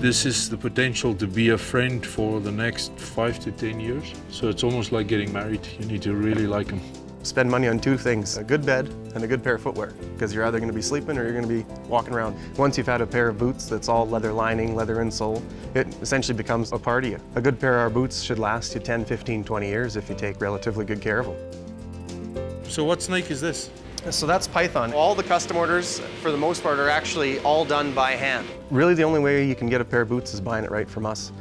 This is the potential to be a friend for the next five to 10 years. So it's almost like getting married. You need to really like them. Spend money on two things, a good bed and a good pair of footwear, because you're either going to be sleeping or you're going to be walking around. Once you've had a pair of boots that's all leather lining, leather insole, it essentially becomes a part of you. A good pair of our boots should last you 10, 15, 20 years if you take relatively good care of them. So what snake is this? So that's Python. All the custom orders, for the most part, are actually all done by hand. Really the only way you can get a pair of boots is buying it right from us.